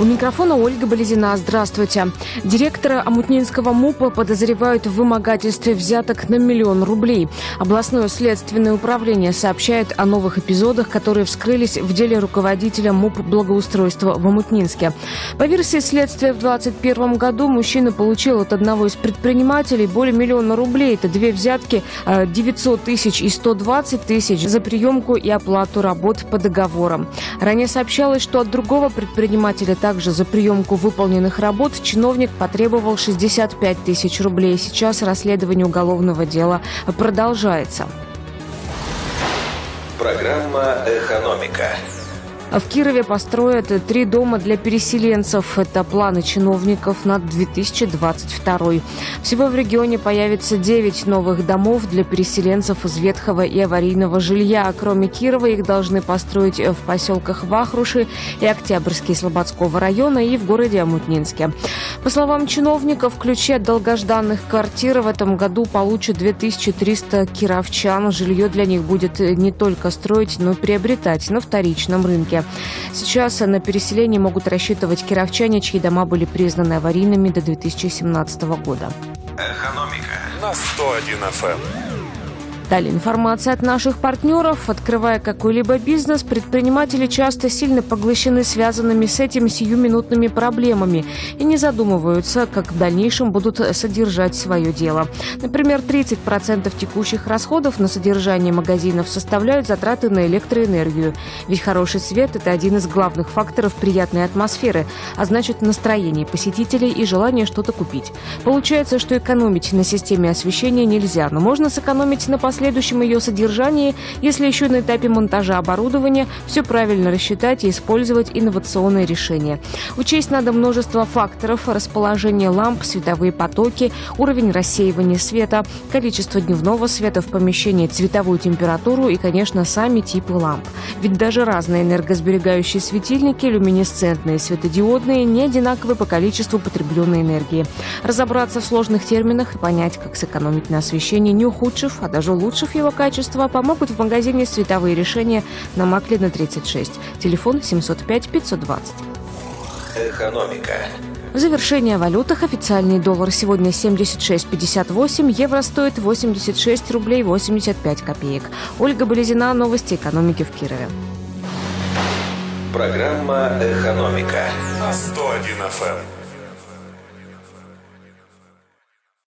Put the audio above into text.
У микрофона Ольга Болезина. Здравствуйте. Директора Амутнинского МУПа подозревают в вымогательстве взяток на миллион рублей. Областное следственное управление сообщает о новых эпизодах, которые вскрылись в деле руководителя МУП благоустройства в Амутнинске. По версии следствия, в 2021 году мужчина получил от одного из предпринимателей более миллиона рублей. Это две взятки 900 тысяч и 120 тысяч за приемку и оплату работ по договорам. Ранее сообщалось, что от другого предпринимателя также за приемку выполненных работ чиновник потребовал 65 тысяч рублей. Сейчас расследование уголовного дела продолжается. Программа «Экономика». В Кирове построят три дома для переселенцев. Это планы чиновников на 2022. Всего в регионе появится 9 новых домов для переселенцев из ветхого и аварийного жилья. Кроме Кирова их должны построить в поселках Вахруши и Октябрьский Слободского района и в городе Амутнинске. По словам чиновников, ключи от долгожданных квартир в этом году получат 2300 кировчан. Жилье для них будет не только строить, но и приобретать на вторичном рынке. Сейчас на переселение могут рассчитывать кировчане, чьи дома были признаны аварийными до 2017 года. Экономика. На 101 FM. Далее информация от наших партнеров. Открывая какой-либо бизнес, предприниматели часто сильно поглощены связанными с этим сиюминутными проблемами и не задумываются, как в дальнейшем будут содержать свое дело. Например, 30% текущих расходов на содержание магазинов составляют затраты на электроэнергию. Ведь хороший свет – это один из главных факторов приятной атмосферы, а значит настроение посетителей и желание что-то купить. Получается, что экономить на системе освещения нельзя, но можно сэкономить на последствиях последующем ее содержании, если еще на этапе монтажа оборудования все правильно рассчитать и использовать инновационные решения. Учесть надо множество факторов – расположение ламп, световые потоки, уровень рассеивания света, количество дневного света в помещении, цветовую температуру и, конечно, сами типы ламп. Ведь даже разные энергосберегающие светильники, люминесцентные, светодиодные, не одинаковы по количеству потребленной энергии. Разобраться в сложных терминах и понять, как сэкономить на освещении, не ухудшив, а даже улучшив улучшив его качество, помогут в магазине световые решения на Маклина 36. Телефон 705 520. Экономика. В завершение о валютах официальный доллар сегодня 76,58, евро стоит 86 рублей 85 копеек. Ольга Болезина, новости экономики в Кирове. Программа «Экономика». На 101 FM.